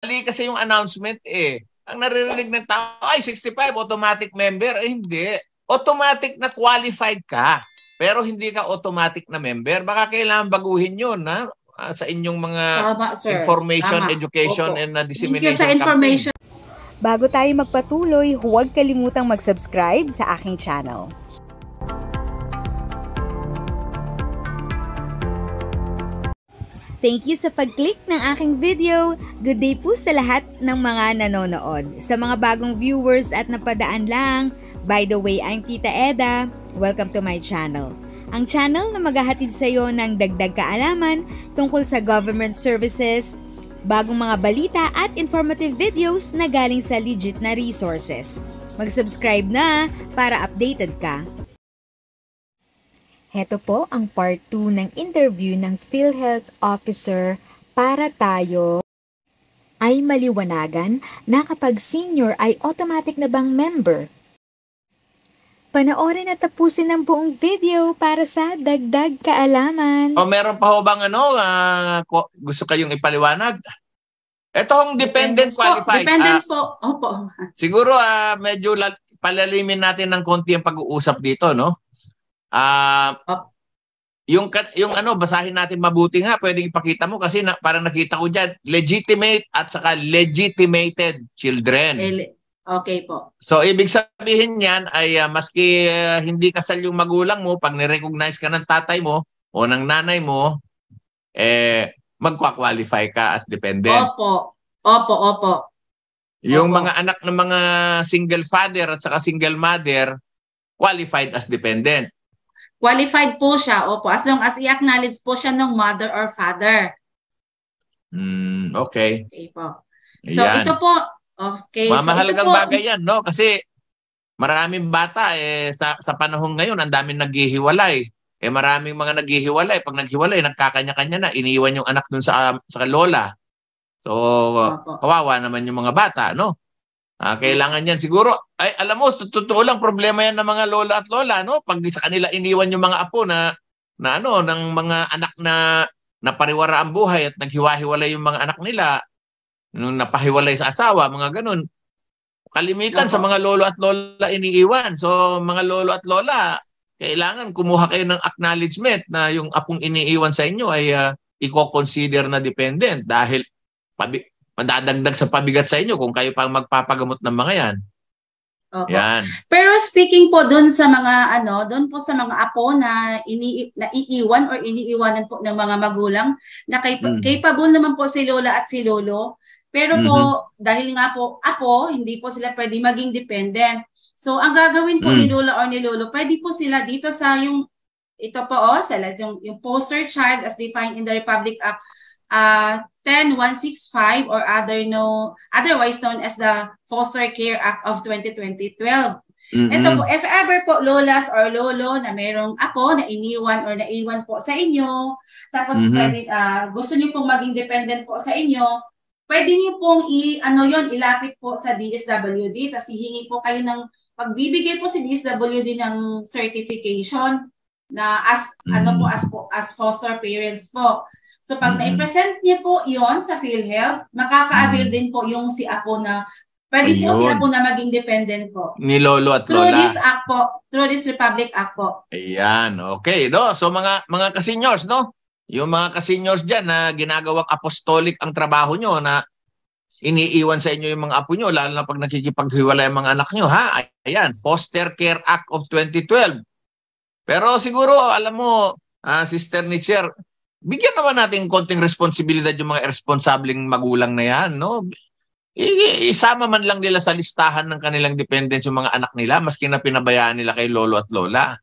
mali kasi yung announcement eh. Ang naririnig ng tao, ay 65, automatic member. Eh hindi. Automatic na qualified ka. Pero hindi ka automatic na member. Baka kailangan baguhin yun ha? Ah, sa inyong mga Tama, sir. information, Tama. education, Opo. and uh, Thank dissemination you sa information. Bago tayo magpatuloy, huwag kalimutang mag-subscribe sa aking channel. Thank you sa pag-click ng aking video. Good day po sa lahat ng mga nanonood. Sa mga bagong viewers at napadaan lang, by the way, I'm Tita Eda. Welcome to my channel. Ang channel na maghahatid sa iyo ng dagdag kaalaman tungkol sa government services, bagong mga balita at informative videos na galing sa legit na resources. Mag-subscribe na para updated ka. Heto po ang part 2 ng interview ng PhilHealth Officer para tayo ay maliwanagan na kapag senior ay automatic na bang member. Panoorin at tapusin ang buong video para sa dagdag kaalaman. O meron pa ho bang ano, ko- gusto kayong ipaliwanag? Ito hong dependent po. qualified. Dependence Ah, po. Opo. siguro ah, medyo lal- palalimin natin ng konti ang pag-uusap dito, no? Ah, Op. yung yung ano, basahin natin mabuti nga, pwedeng ipakita mo kasi na, parang nakita ko diyan, legitimate at saka legitimated children. Eh, Okay po. So ibig sabihin niyan ay ah, maski ah, hindi kasal yung magulang mo, pag ni-recognize ka ng tatay mo o ng nanay mo, eh magkwa-qualify ka as dependent. Opo. Opo, opo. Yung Opo. mga anak ng mga single father at saka single mother qualified as dependent. Qualified po siya. Opo. As long as i-acknowledge po siya ng mother or father. Hmm, okay. Okay po. So Yan. ito po. Okay. so Mamahalagang po. bagay yan, no? Kasi maraming bata eh sa sa panahon ngayon, ang daming naghihiwalay. Eh maraming mga naghihiwalay, pag naghiwalay, nagkakanya-kanya na, iniiwan yung anak dun sa sa lola. So Opo. kawawa naman yung mga bata, no? Ah, kailangan yan siguro. Ay, alam mo, totoo lang problema yan ng mga lola at lola, no? Pag sa kanila iniwan yung mga apo na na ano, ng mga anak na napariwara ang buhay at naghiwa-hiwalay yung mga anak nila, nung napahiwalay sa asawa, mga ganun. Kalimitan sa mga lolo at lola iniiwan. So, mga lolo at lola, kailangan kumuha kayo ng acknowledgement na yung apong iniiwan sa inyo ay uh, i-consider na dependent dahil pabi- madadagdag sa pabigat sa inyo kung kayo pang magpapagamot ng mga yan. Opo. Yan. Pero speaking po doon sa mga ano, doon po sa mga apo na ini naiiwan or iniiwanan po ng mga magulang na kay, Mm. capable naman po si lola at si lolo. Pero po dahil nga po apo, hindi po sila pwede maging dependent. So ang gagawin po Mm. ni lola or ni lolo, pwede po sila dito sa yung ito po oh, sa yung, yung poster child as defined in the Republic Act uh, 10165 or other no otherwise known as the Foster Care Act of 2012. Mm-mm. Ito po, if ever po lolas or lolo na merong apo na iniwan or naiwan po sa inyo, tapos Mhm. pwede, ah, gusto niyo pong maging dependent po sa inyo, pwede niyo pong i ano yon ilapit po sa DSWD tapos hihingi po kayo ng pagbibigay po si DSWD ng certification na as ano po Mhm. as po as foster parents po. So pag Mhm. na-present niyo po 'yon sa PhilHealth, makaka-avail Mhm. din po yung si apo na pwede po Ayun. sila po na maging dependent po. Ni lolo at Through lola. this act po, through this Republic Act po. Ayan, okay. No? So mga mga kasinyors, no? Yung mga kasinyors diyan na ginagawang apostolic ang trabaho nyo na iniiwan sa inyo yung mga apo nyo, lalo na pag nakikipaghiwalay ang mga anak nyo, ha? Ayan, Foster Care Act of 2012. Pero siguro, alam mo, ah, Sister Nitzer, bigyan naman natin konting responsibilidad yung mga irresponsableng magulang na yan, no? Isama man lang nila sa listahan ng kanilang dependents yung mga anak nila, maski na pinabayaan nila kay lolo at lola.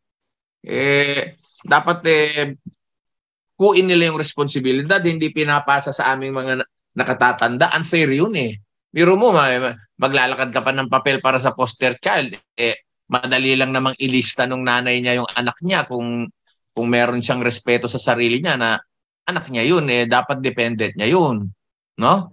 Eh, dapat eh, kuin nila yung responsibilidad, hindi pinapasa sa aming mga na- nakatatanda. Unfair yun eh. Biro mo, ma- maglalakad ka pa ng papel para sa poster child. Eh, madali lang namang ilista nung nanay niya yung anak niya kung kung meron siyang respeto sa sarili niya na anak niya yun, eh, dapat dependent niya yun. No?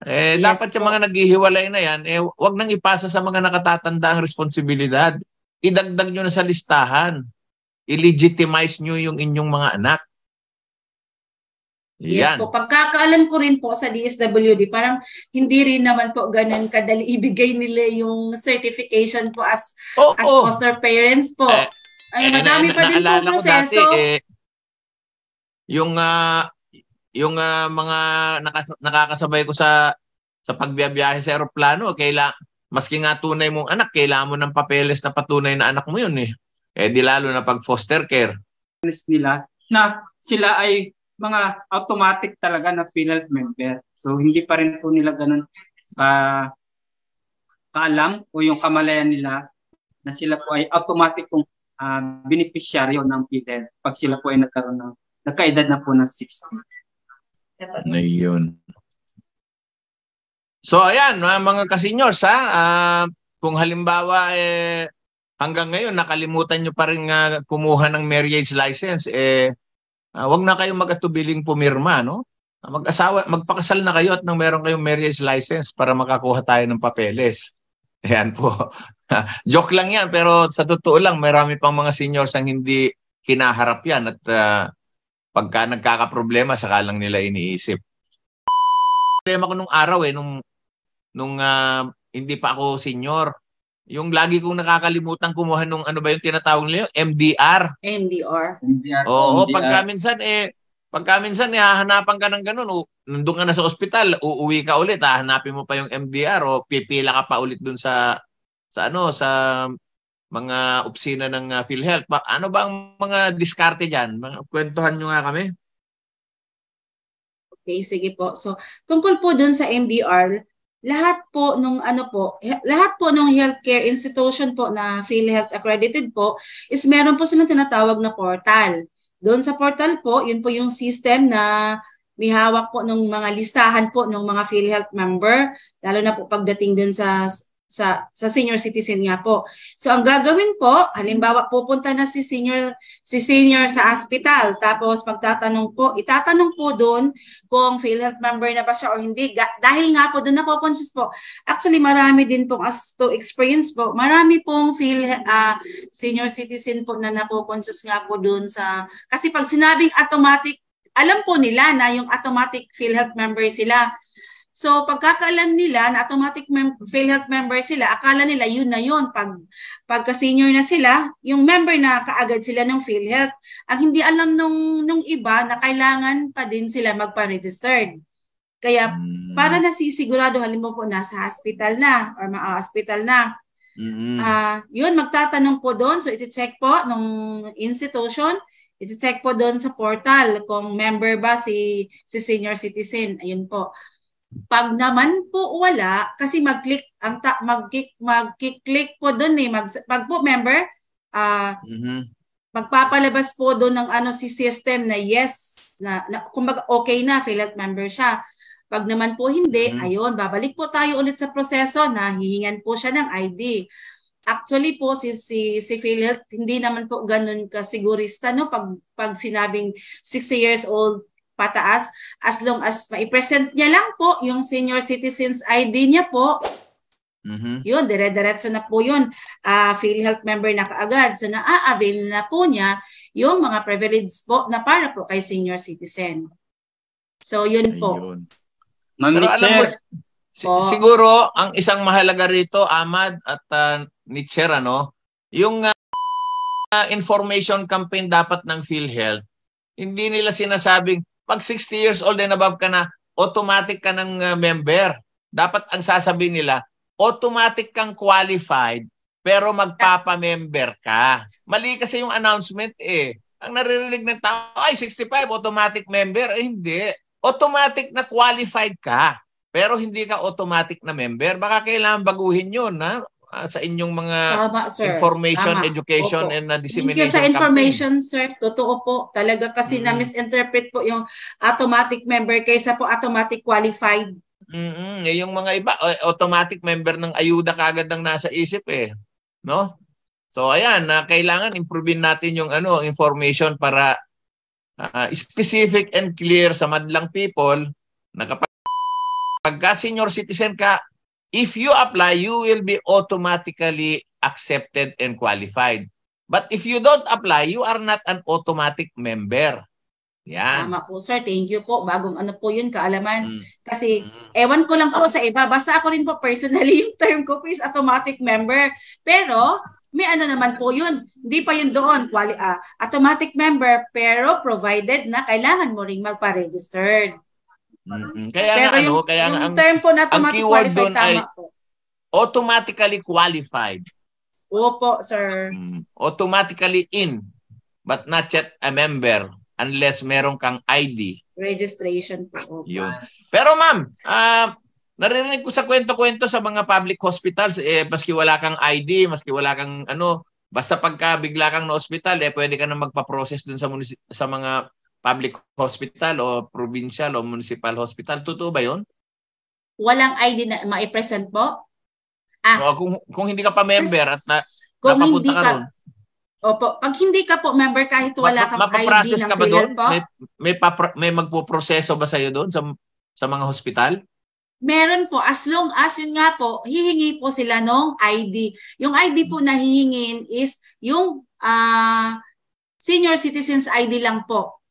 Eh, Yes dapat yung po. mga naghihiwalay na yan, eh, wag nang ipasa sa mga nakatatanda ang responsibilidad. Idagdag nyo na sa listahan. I-legitimize nyo yung inyong mga anak. Yes Yan. po. Pagkakaalam ko rin po sa DSWD, parang hindi rin naman po ganun kadali ibigay nila yung certification po as Oo. as foster parents po. Eh, Ay, Eh, madami na- pa din po ko dati, proseso. eh, yung ah, yung ah, mga nakas- nakakasabay ko sa sa pagbiyahe sa eroplano, kaila maski nga tunay mong anak, kailangan mo ng papeles na patunay na anak mo yun eh. Eh di lalo na pag foster care. nila na sila ay mga automatic talaga na PhilHealth member. So hindi pa rin po nila ganun ka kaalam o yung kamalayan nila na sila po ay automatic kung uh, beneficiaryo ng PhilHealth pag sila po ay nagkaroon ng nagkaedad na po ng 60. Ayun. So ayan, mga, mga kasinyos ha, ah, kung halimbawa eh, hanggang ngayon nakalimutan nyo pa rin nga kumuha ng marriage license, eh, ah, wag na kayong magatubiling pumirma, no? Ah, Mag-asawa, magpakasal na kayo at nang meron kayong marriage license para makakuha tayo ng papeles. Ayan po. Joke lang yan, pero sa totoo lang, marami pang mga seniors ang hindi kinaharap yan at ah, pagka nagkakaproblema, saka lang nila iniisip problema ko nung araw eh, nung, nung ah, hindi pa ako senior. Yung lagi kong nakakalimutan kumuha nung ano ba yung tinatawag nila yung MDR. MDR. MDR, Oo, MDR. pagka minsan eh, pagka minsan eh, hahanapan ka ng ganun, o, nandun ka na sa ospital, uuwi ka ulit, hahanapin mo pa yung MDR o pipila ka pa ulit dun sa, sa ano, sa mga opisina ng ah, PhilHealth. Pa, ano ba ang mga diskarte dyan? Mga, kwentuhan nyo nga kami. Okay, sige po. So, tungkol po dun sa MDR, lahat po nung ano po, lahat po nung healthcare institution po na PhilHealth accredited po is meron po silang tinatawag na portal. Doon sa portal po, yun po yung system na may hawak po ng mga listahan po ng mga PhilHealth member, lalo na po pagdating dun sa sa sa senior citizen nga po. So ang gagawin po, halimbawa pupunta na si senior si senior sa hospital tapos magtatanong po, itatanong po doon kung PhilHealth member na ba siya o hindi. Ga- dahil nga po doon ako conscious po. Actually marami din pong as to experience po. Marami pong Phil ah, senior citizen po na nako-conscious nga po doon sa kasi pag sinabing automatic alam po nila na yung automatic PhilHealth member sila. So pagkakaalam nila na automatic mem- PhilHealth member sila, akala nila yun na yun. Pag pagka senior na sila, yung member na kaagad sila ng PhilHealth. Ang hindi alam nung nung iba na kailangan pa din sila magpa-registered. Kaya Mm. para nasisigurado halimbawa po nasa hospital na or ma-hospital na, Mm-mm. Ah, yun, magtatanong po doon. So, iti-check po nung institution, iti-check po doon sa portal kung member ba si, si senior citizen. Ayun po. Pag naman po wala, kasi mag-click, ang ta- mag-click, mag-click po doon eh. Mag, pag po member, ah, Mhm. magpapalabas po doon ng ano si system na yes, na, na kumbaga okay na, PhilHealth member siya. Pag naman po hindi, Mhm. ayun, babalik po tayo ulit sa proseso na hihingan po siya ng ID. Actually po si si si PhilHealth hindi naman po ganun kasigurista no pag pag sinabing 60 years old pataas as long as mai-present niya lang po yung senior citizens ID niya po Mhm. yun, dire-diretso na po yun. Ah, PhilHealth member na kaagad. So, naa-avail na po niya yung mga privilege po na para po kay senior citizen. So, yun po. Ayun. Ma'am Pero alam mo, si- Oo. siguro ang isang mahalaga rito, Ahmad at uh, Nitzer, ano, yung uh, information campaign dapat ng PhilHealth, hindi nila sinasabing, pag 60 years old and above ka na, automatic ka ng uh, member. Dapat ang sasabihin nila, automatic kang qualified, pero magpapa-member ka. Mali kasi yung announcement eh. Ang naririnig ng tao, ay 65, automatic member. Eh hindi. Automatic na qualified ka, pero hindi ka automatic na member. Baka kailangan baguhin yun na sa inyong mga Tama, sir. information, Tama. education, Opo. and uh, Thank dissemination you sa campaign. information, sir. Totoo po. Talaga kasi Mm. na-misinterpret po yung automatic member kaysa po automatic qualified. Mm eh, yung mga iba, automatic member ng ayuda kagad ang nasa isip eh. No? So ayan, na kailangan improvein natin yung ano, information para ah, specific and clear sa madlang people na kapag pagka senior citizen ka, if you apply, you will be automatically accepted and qualified. But if you don't apply, you are not an automatic member. Yan. Tama po, sir. Thank you po. Bagong ano po yun, kaalaman. Mm. Kasi, Mm. ewan ko lang po sa iba. Basta ako rin po personally, yung term ko po is automatic member. Pero, may ano naman po yun. Hindi pa yun doon. Quali, ah, automatic member, pero provided na kailangan mo ring magpa-registered. Kaya pero nga ano, yung, kaya nga yung ang term po na automatic keyword qualified, doon ay- po. automatically qualified. Opo, sir. Mm. Automatically in but not yet a member unless meron kang ID. Registration po. Opo. Yun. Pero ma'am, ah narinig ko sa kwento-kwento sa mga public hospitals, eh, maski wala kang ID, maski wala kang ano, basta pagka bigla kang na hospital, eh, pwede ka na magpa-process dun sa, munisi- sa mga public hospital o provincial o municipal hospital. Totoo ba yun? Walang ID na maipresent po? Ah. O, kung, kung hindi ka pa member at na, Kung napapunta hindi ka ka, ron, Opo, pag hindi ka po member kahit wala kang ID ng ka ba doon? Po, May, may, papro- may magpo-proseso ba sa'yo doon sa, sa mga hospital? meron po as long as yun nga po, hihingi po sila ng ID. Yung ID po na hihingin is yung ah, senior citizens ID lang po.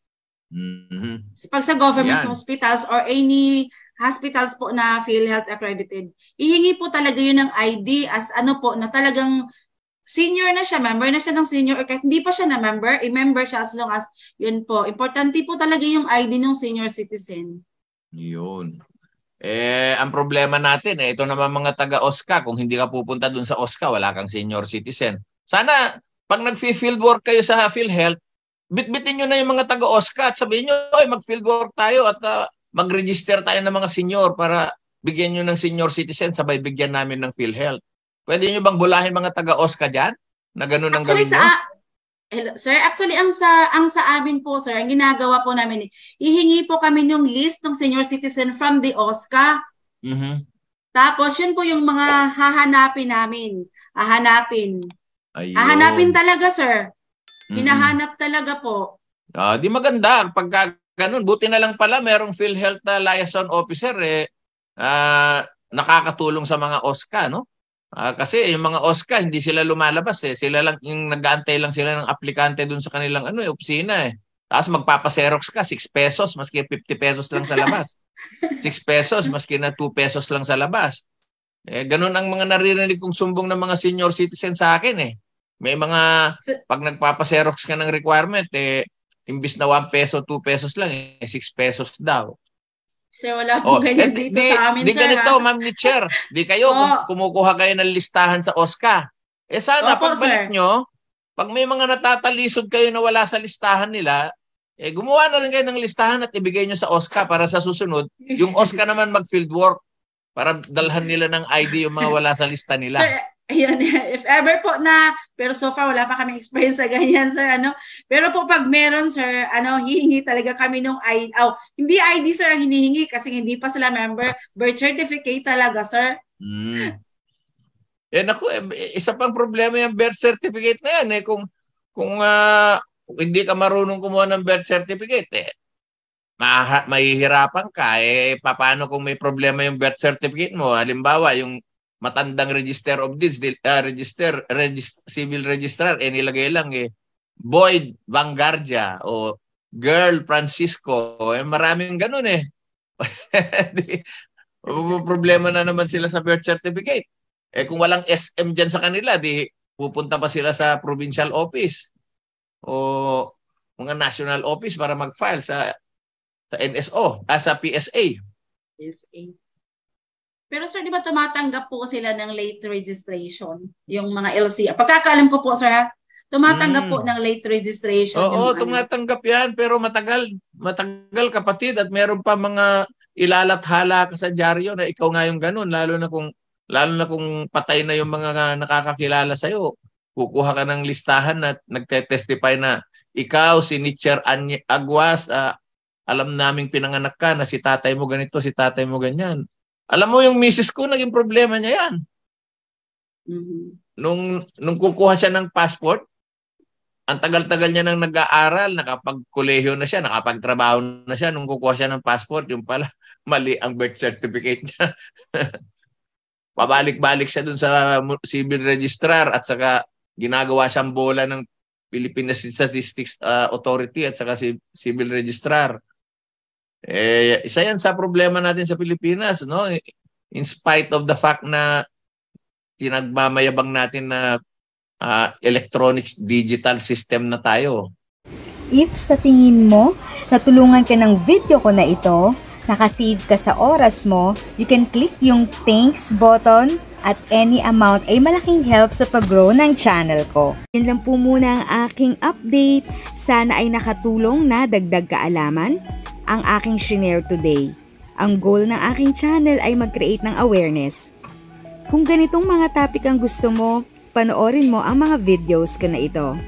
Mhm. Pag sa government Yan. hospitals or any hospitals po na PhilHealth accredited, ihingi po talaga yun ng ID as ano po na talagang senior na siya, member na siya ng senior or kahit hindi pa siya na member, i-member siya as long as yun po. Importante po talaga yung ID ng senior citizen. Yun. Eh, ang problema natin, eh, ito naman mga taga-OSCA, kung hindi ka pupunta dun sa OSCA, wala kang senior citizen. Sana, pag nag-field work kayo sa PhilHealth, bitbitin nyo na yung mga taga-OSCA at sabihin nyo, oy, mag-field work tayo at ah, mag-register tayo ng mga senior para bigyan nyo ng senior citizen, sabay bigyan namin ng PhilHealth. Pwede nyo bang bulahin mga taga-OSCA dyan? Na ganun ang Actually gawin sa? Hello, sir, actually ang sa ang sa amin po sir, ang ginagawa po namin, hihingi po kami ng list ng senior citizen from the OSCA. Mhm. Tapos yun po yung mga hahanapin namin. Hahanapin. Ayun. Hahanapin talaga sir. Hinahanap talaga po. Ah, di maganda pagka ganun. Buti na lang pala merong PhilHealth na liaison officer eh ah, nakakatulong sa mga OSCA, no? Ah, kasi yung mga OSCA hindi sila lumalabas eh. Sila lang yung nag-aantay lang sila ng aplikante dun sa kanilang ano, eh, opisina eh. Tapos magpapa-xerox ka 6 pesos maski 50 pesos lang sa labas. 6 pesos maski na 2 pesos lang sa labas. Eh ganun ang mga naririnig kong sumbong ng mga senior citizen sa akin eh. May mga pag nagpapa-xerox ka ng requirement eh imbis na 1 peso, 2 pesos lang eh 6 pesos daw. Sir, wala Oh, pong ganyan eh, dito sa amin di sir. ganito, ha? ma'am ni Chair. Di kayo kum- kumukuha kayo ng listahan sa OSCA. Eh sana Opo, pagbalik sir. nyo, pag may mga natatalisod kayo na wala sa listahan nila, eh gumawa na rin kayo ng listahan at ibigay nyo sa OSCA para sa susunod, yung OSCA naman mag-field work para dalhan nila ng ID yung mga wala sa lista nila. Sir, ayun, if ever po na, pero so far wala pa kami experience sa ganyan, sir, ano. Pero po pag meron, sir, ano, hihingi talaga kami nung ID, oh, hindi ID, sir, ang hinihingi kasi hindi pa sila member, birth certificate talaga, sir. Mm. Eh naku, eh, isa pang problema yung birth certificate na yan eh kung kung kung hindi ka marunong kumuha ng birth certificate eh mahihirapan ka eh paano kung may problema yung birth certificate mo halimbawa yung matandang register of deeds ah, register regis- civil registrar eh nilagay lang eh Boyd Vanguardia o Girl Francisco. Eh maraming ganun eh. Problema na naman sila sa birth certificate. Eh kung walang SM dyan sa kanila, di pupunta pa sila sa provincial office o mga national office para mag-file sa sa NSO, ah, sa PSA. Is a pero sir, di ba tumatanggap po sila ng late registration, yung mga LC? Pagkakalam ko po, sir, ha? Mm. tumatanggap po ng late registration. Oo, ano. tumatanggap yan pero matagal, matagal kapatid at meron pa mga ilalathala ka sa dyaryo na ikaw nga yung ganun lalo na kung lalo na kung patay na yung mga nakakakilala sa iyo. Kukuha ka ng listahan at nagte-testify na ikaw si Nitcher Any- Aguas ah, alam naming pinanganak ka na si tatay mo ganito, si tatay mo ganyan. Alam mo yung misis ko naging problema niya yan. Mhm. nung nung kukuha siya ng passport, ang tagal-tagal niya nang nag-aaral, nakapag-kolehiyo na siya, nakapagtrabaho na siya nung kukuha siya ng passport, yung pala mali ang birth certificate niya. Pabalik-balik siya dun sa civil registrar at saka ginagawa siyang bola ng Philippine Statistics uh, Authority at saka si Civil Registrar. Eh, isa yan sa problema natin sa Pilipinas, no? In spite of the fact na tinagmamayabang natin na uh, electronics digital system na tayo. If sa tingin mo, natulungan ka ng video ko na ito, nakasave ka sa oras mo, you can click yung thanks button at any amount ay malaking help sa pag-grow ng channel ko. Yan lang po muna ang aking update. Sana ay nakatulong na dagdag kaalaman ang aking shinare today. Ang goal ng aking channel ay mag-create ng awareness. Kung ganitong mga topic ang gusto mo, panoorin mo ang mga videos ko na ito.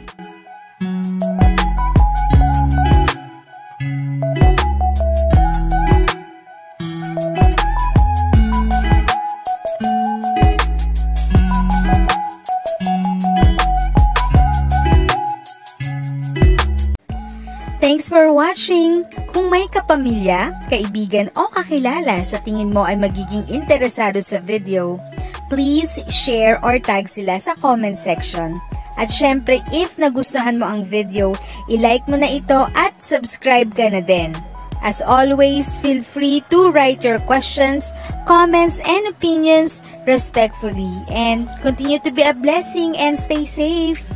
Thanks for watching! Kung may kapamilya, kaibigan o kakilala sa tingin mo ay magiging interesado sa video, please share or tag sila sa comment section. At syempre, if nagustuhan mo ang video, ilike mo na ito at subscribe ka na din. As always, feel free to write your questions, comments, and opinions respectfully. And continue to be a blessing and stay safe.